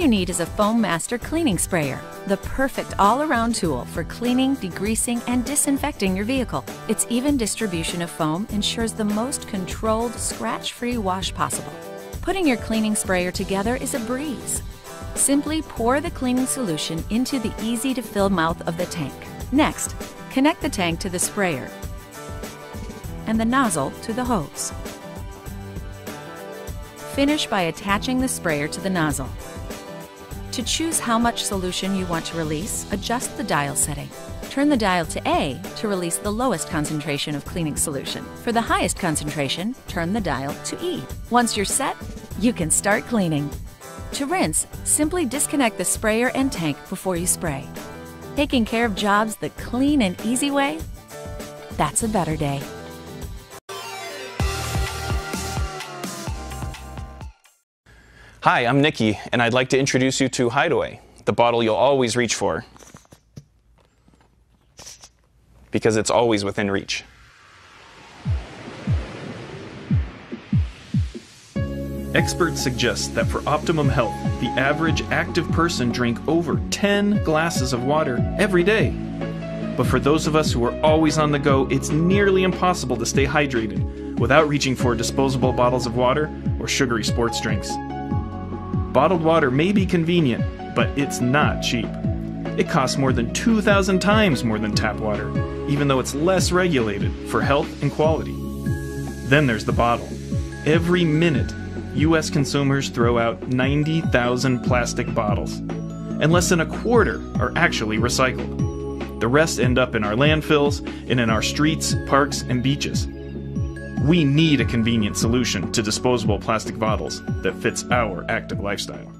you need is a Foamaster cleaning sprayer, the perfect all-around tool for cleaning, degreasing, and disinfecting your vehicle. Its even distribution of foam ensures the most controlled, scratch-free wash possible. Putting your cleaning sprayer together is a breeze. Simply pour the cleaning solution into the easy-to-fill mouth of the tank. Next, connect the tank to the sprayer and the nozzle to the hose. Finish by attaching the sprayer to the nozzle. To choose how much solution you want to release, adjust the dial setting. Turn the dial to A to release the lowest concentration of cleaning solution. For the highest concentration, turn the dial to E. Once you're set, you can start cleaning. To rinse, simply disconnect the sprayer and tank before you spray. Taking care of jobs the clean and easy way? That's a better day. Hi, I'm Nikki, and I'd like to introduce you to Hydaway, the bottle you'll always reach for. Because it's always within reach. Experts suggest that for optimum health, the average active person drink over 10 glasses of water every day. But for those of us who are always on the go, it's nearly impossible to stay hydrated without reaching for disposable bottles of water or sugary sports drinks. Bottled water may be convenient, but it's not cheap. It costs more than 2,000 times more than tap water, even though it's less regulated for health and quality. Then there's the bottle. Every minute, US consumers throw out 90,000 plastic bottles, and less than a quarter are actually recycled. The rest end up in our landfills and in our streets, parks, and beaches. We need a convenient solution to disposable plastic bottles that fits our active lifestyle.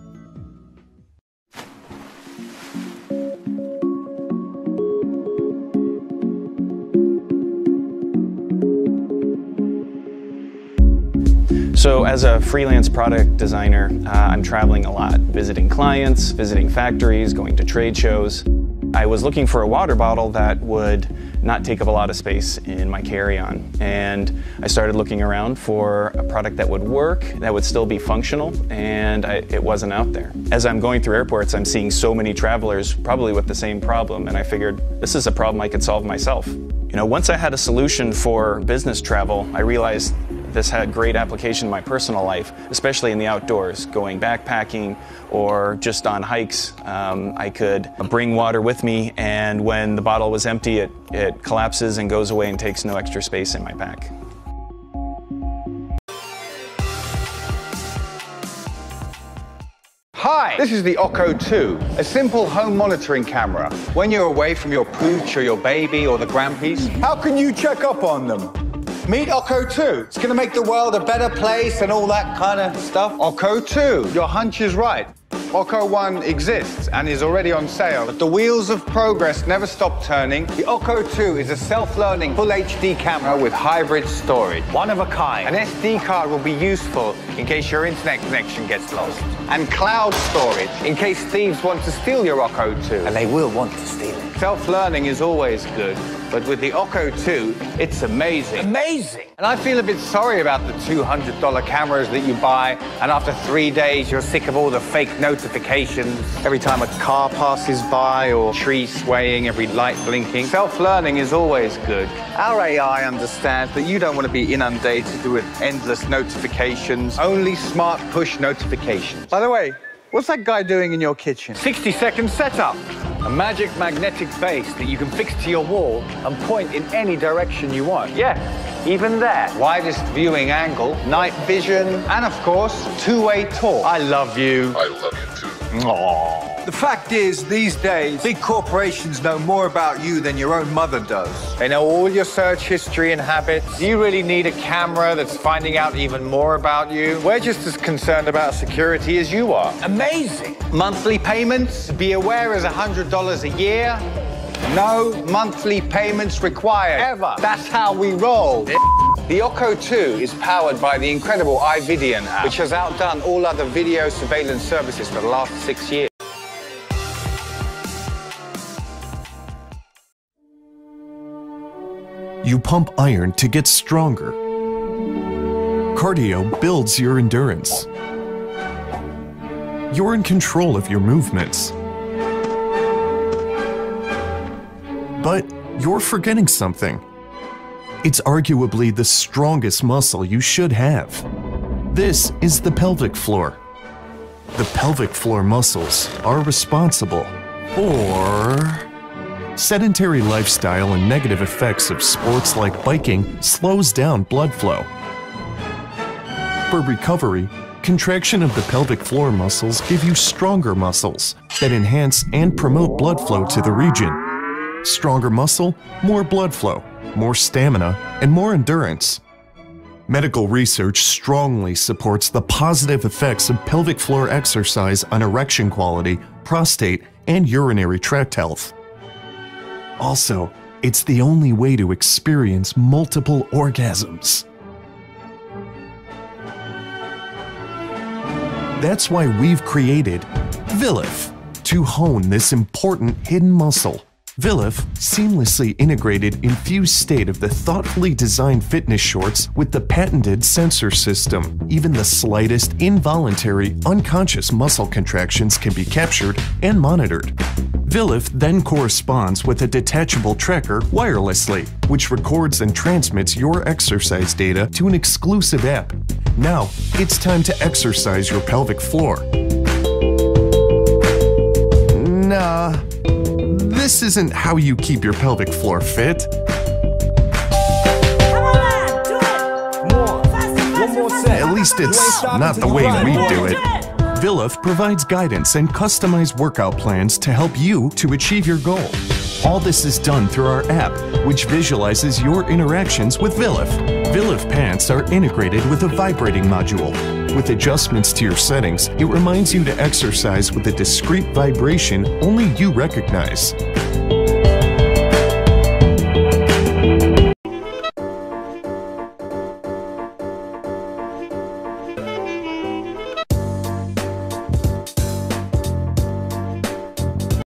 So, as a freelance product designer, uh, I'm traveling a lot, visiting clients, visiting factories, going to trade shows. I was looking for a water bottle that would not take up a lot of space in my carry-on. And I started looking around for a product that would work, that would still be functional, and I, it wasn't out there. As I'm going through airports, I'm seeing so many travelers probably with the same problem, and I figured this is a problem I could solve myself. You know, once I had a solution for business travel, I realized this had great application in my personal life, especially in the outdoors, going backpacking or just on hikes. Um, I could bring water with me, and when the bottle was empty, it, it collapses and goes away and takes no extra space in my pack. Hi, this is the Oco 2, a simple home monitoring camera. When you're away from your pooch or your baby or the grandpiece, how can you check up on them? Meet Oco 2. It's going to make the world a better place and all that kind of stuff. Oco 2, your hunch is right. Oco 1 exists and is already on sale, but the wheels of progress never stop turning. The Oco 2 is a self-learning full HD camera with hybrid storage. One of a kind. An SD card will be useful in case your internet connection gets lost. And cloud storage in case thieves want to steal your Oco 2. And they will want to steal it. Self-learning is always good, but with the Oco 2, it's amazing. Amazing! And I feel a bit sorry about the $200 cameras that you buy, and after three days, you're sick of all the fake notifications every time a car passes by or tree swaying, every light blinking. Self-learning is always good. Our AI understands that you don't want to be inundated with endless notifications, only smart push notifications. By the way, what's that guy doing in your kitchen? 60 second setup. A magic magnetic base that you can fix to your wall and point in any direction you want. Yeah, even there. Widest viewing angle, night vision, and of course, two-way talk. I love you. I love you too. Aww. The fact is, these days, big corporations know more about you than your own mother does. They know all your search history and habits. Do you really need a camera that's finding out even more about you? We're just as concerned about security as you are. Amazing. Monthly payments? Be aware is $100 a year. No monthly payments required. Ever. That's how we roll. The Oco 2 is powered by the incredible iVidian app, which has outdone all other video surveillance services for the last six years. You pump iron to get stronger. Cardio builds your endurance. You're in control of your movements. But you're forgetting something. It's arguably the strongest muscle you should have. This is the pelvic floor. The pelvic floor muscles are responsible for sedentary lifestyle and negative effects of sports like biking slows down blood flow. For recovery, contraction of the pelvic floor muscles give you stronger muscles that enhance and promote blood flow to the region. Stronger muscle, more blood flow, more stamina, and more endurance. Medical research strongly supports the positive effects of pelvic floor exercise on erection quality, prostate, and urinary tract health. Also, it's the only way to experience multiple orgasms. That's why we've created Vyly to hone this important hidden muscle. Vyly seamlessly integrated infused state of the thoughtfully designed fitness shorts with the patented sensor system. Even the slightest involuntary, unconscious muscle contractions can be captured and monitored. Vyly then corresponds with a detachable tracker wirelessly, which records and transmits your exercise data to an exclusive app. Now, it's time to exercise your pelvic floor. Nah, this isn't how you keep your pelvic floor fit. At least it's not the way we do it. Vyly provides guidance and customized workout plans to help you to achieve your goal. All this is done through our app, which visualizes your interactions with Vyly. Vyly pants are integrated with a vibrating module. With adjustments to your settings, it reminds you to exercise with a discrete vibration only you recognize.